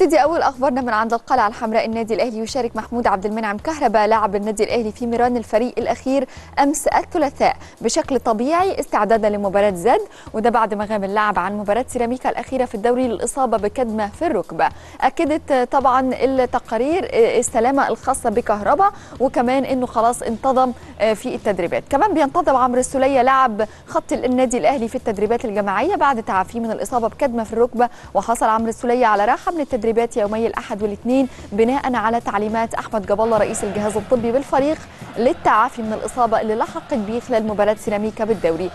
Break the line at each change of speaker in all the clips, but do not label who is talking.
نبتدي أول أخبارنا من عند القلعة الحمراء. النادي الأهلي يشارك محمود عبد المنعم كهرباء لاعب النادي الأهلي في ميران الفريق الأخير أمس الثلاثاء بشكل طبيعي استعدادا لمباراة زد وده بعد ما غاب اللاعب عن مباراة سيراميكا الأخيرة في الدوري للإصابة بكدمة في الركبة. أكدت طبعا التقارير السلامة الخاصة بكهرباء وكمان إنه خلاص انتظم في التدريبات. كمان بينتظم عمرو السولية لاعب خط النادي الأهلي في التدريبات الجماعية بعد تعافيه من الإصابة بكدمة في الركبة وحصل عمرو السولية على راحة من التدريبات يومي الأحد والاثنين بناء على تعليمات أحمد جاب الله رئيس الجهاز الطبي بالفريق للتعافي من الإصابة اللي لحقت به خلال مباراة سيراميكا بالدوري.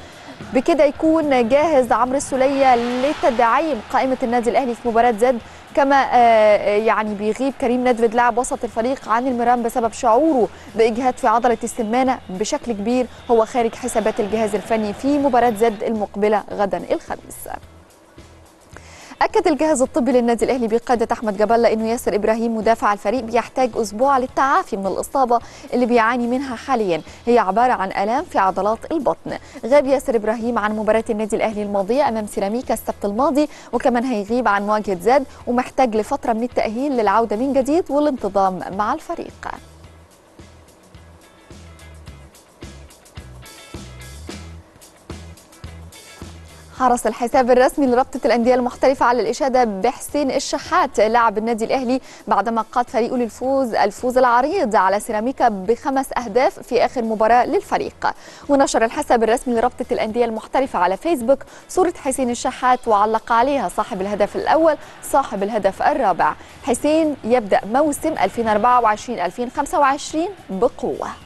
بكده يكون جاهز عمرو السولية لتدعيم قائمة النادي الأهلي في مباراة زد. كما يعني بيغيب كريم ندفد لاعب وسط الفريق عن المران بسبب شعوره بإجهاد في عضلة السمانة بشكل كبير. هو خارج حسابات الجهاز الفني في مباراة زد المقبلة غدا الخميس. أكد الجهاز الطبي للنادي الأهلي بقيادة أحمد جبلة أنه ياسر إبراهيم مدافع الفريق بيحتاج أسبوع للتعافي من الإصابة اللي بيعاني منها حاليا. هي عبارة عن آلام في عضلات البطن. غاب ياسر إبراهيم عن مباراة النادي الأهلي الماضية أمام سيراميكا السبت الماضي وكمان هيغيب عن مواجهة زاد ومحتاج لفترة من التأهيل للعودة من جديد والانتظام مع الفريق. حرص الحساب الرسمي لرابطة الأندية المحترفة على الإشادة بحسين الشحات لاعب النادي الأهلي بعدما قاد فريقه للفوز الفوز العريض على سيراميكا بخمس أهداف في آخر مباراة للفريق. ونشر الحساب الرسمي لرابطة الأندية المحترفة على فيسبوك صورة حسين الشحات وعلق عليها صاحب الهدف الأول صاحب الهدف الرابع. حسين يبدأ موسم 2024-2025 بقوة.